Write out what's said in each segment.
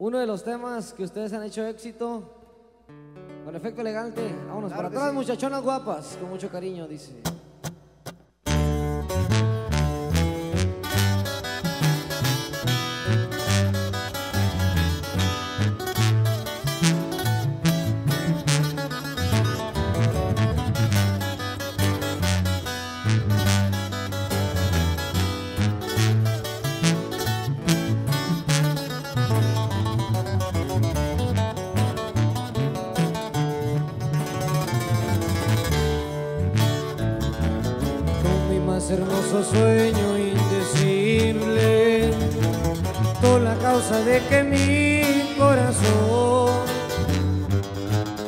Uno de los temas que ustedes han hecho éxito, con efecto elegante, vámonos Claro para las sí. muchachonas guapas, con mucho cariño, dice. Hermoso sueño indecible, con la causa de que mi corazón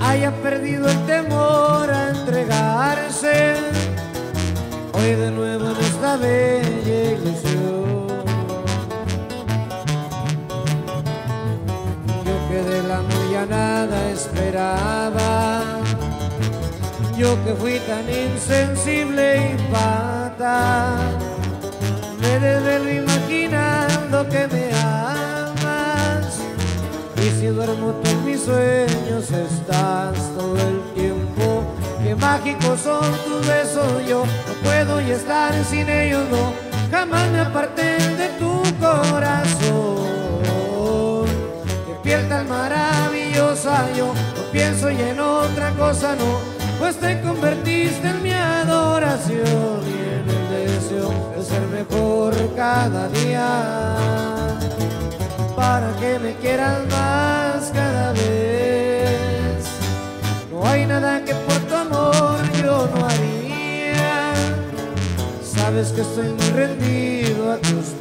haya perdido el temor a entregarse, hoy de nuevo en esta bella ilusión. Yo que del amor ya nada esperaba yo que fui tan insensible y fatal Me desvelo imaginando que me amas. Y si duermo tú mis sueños estás todo el tiempo. Qué mágicos son tus besos, yo no puedo y estar sin ellos, no. Jamás me aparté de tu corazón. Que piel tan maravillosa yo no pienso y en otra cosa no pues te convertiste en mi adoración y en el deseo de ser mejor cada día. Para que me quieras más cada vez. No hay nada que por tu amor yo no haría. Sabes que estoy muy rendido a tus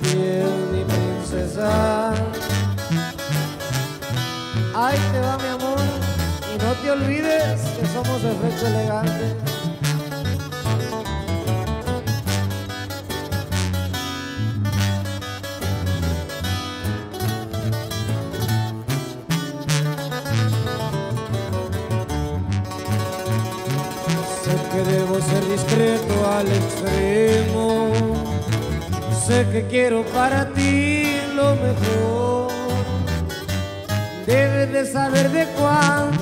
te olvides que somos efecto elegante. Sé que debo ser discreto al extremo. Sé que quiero para ti lo mejor. Debes de saber de cuánto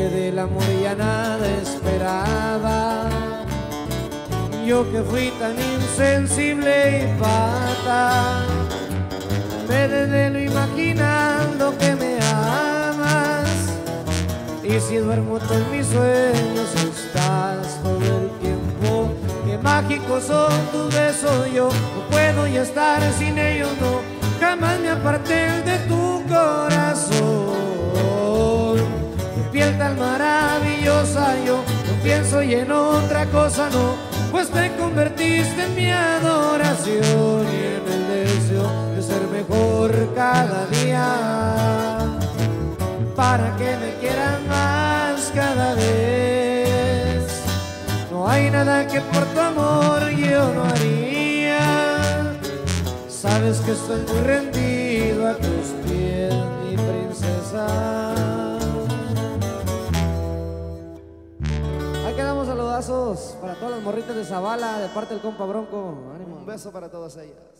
que del amor ya nada esperaba, yo que fui tan insensible y fatal, me desvelo imaginando que me amas. Y si duermo todos mis sueños estás todo el tiempo. Qué mágicos son tus besos Yo no puedo ya estar sin ellos No, jamás me aparté pienso y en otra cosa no Pues te convertiste en mi adoración Y en el deseo de ser mejor cada día para que me quieran más cada vez. No hay nada que por tu amor yo no haría. Sabes que estoy muy rendido a tus pies, mi princesa. Saludazos para todas las morritas de Zavala de parte del compa Bronco. Un beso para todas ellas.